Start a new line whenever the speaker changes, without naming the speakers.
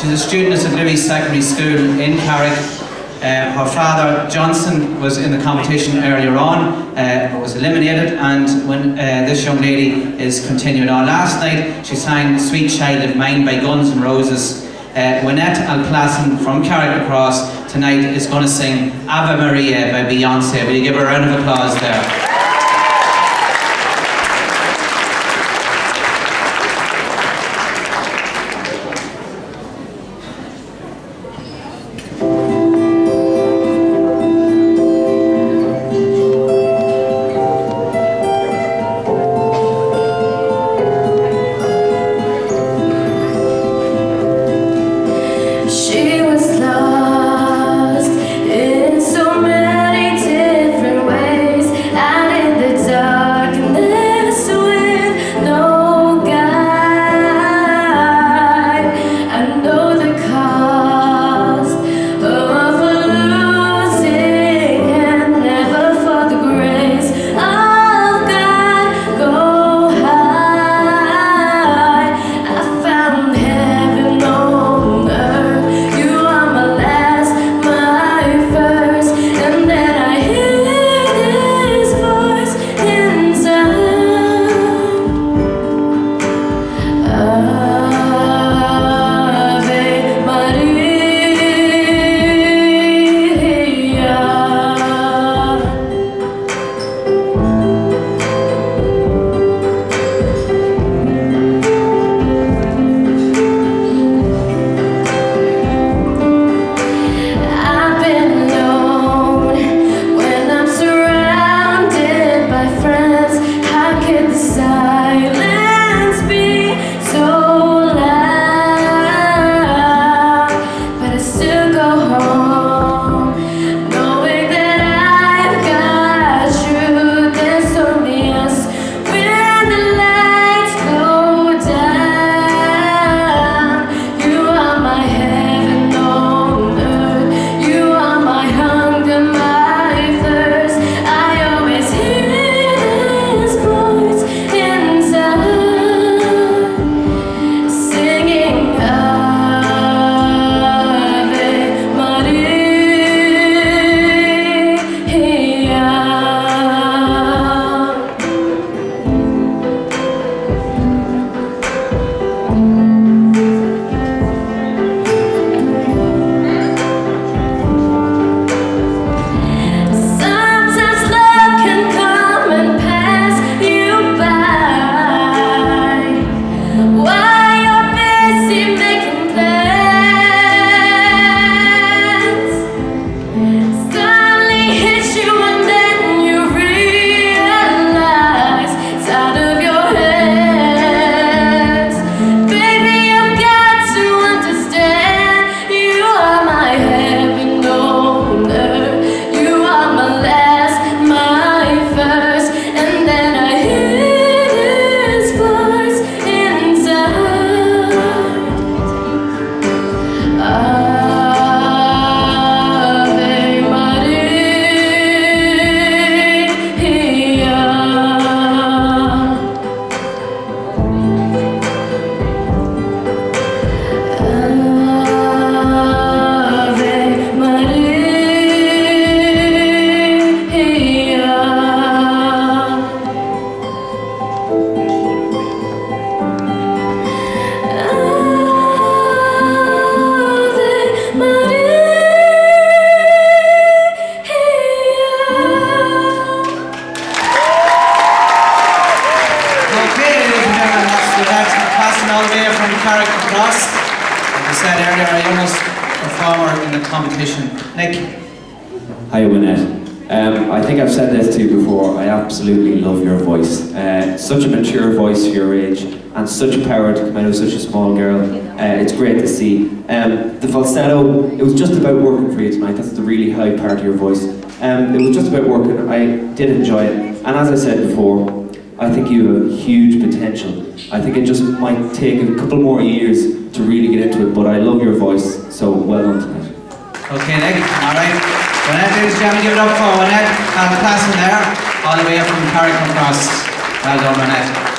She's a student at St. Louis Secondary School in Carrick. Uh, her father, Johnson, was in the competition earlier on, uh, was eliminated, and when uh, this young lady is continuing on. Last night, she sang Sweet Child of Mine by Guns N' Roses. Uh, Wynette Aplasen from Carrickmacross tonight is going to sing Ave Maria by Beyonce. Will you give her a round of applause there? From Carrickmacross. Like I said earlier, our youngest performer in the competition. Nick.
Hi, Wynette. Um, I think I've said this to you before. I absolutely love your voice. Uh, such a mature voice for your age, and such power to come out of such a small girl. Uh, it's great to see. Um, the falsetto, it was just about working for you tonight. That's the really high part of your voice. Um, it was just about working. I did enjoy it, and as I said before, I think you have a huge potential. I think it just might take a couple more years to really get into it, but I love your voice. So well done tonight.
Okay, Nick. All right. Wynette, ladies and gentlemen, give it up for Wynette in there, all the way up from Carrick across. Well done, Wynette.